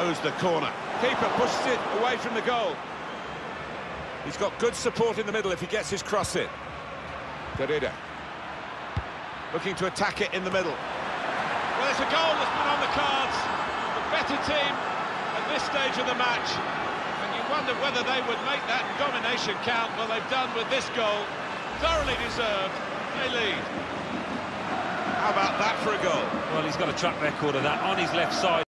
Knows the corner. Keeper pushes it away from the goal. He's got good support in the middle if he gets his cross in. Garida. Looking to attack it in the middle. Well, it's a goal that's been on the cards. The better team at this stage of the match. And you wonder whether they would make that domination count. Well, they've done with this goal. Thoroughly deserved. They lead. How about that for a goal? Well, he's got a track record of that on his left side.